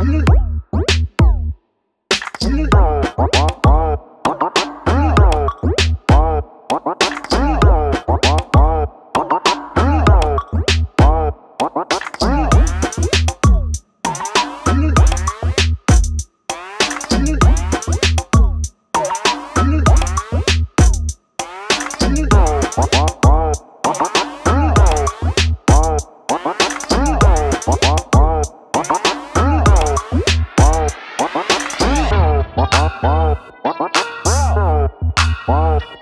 I'm gonna Bye.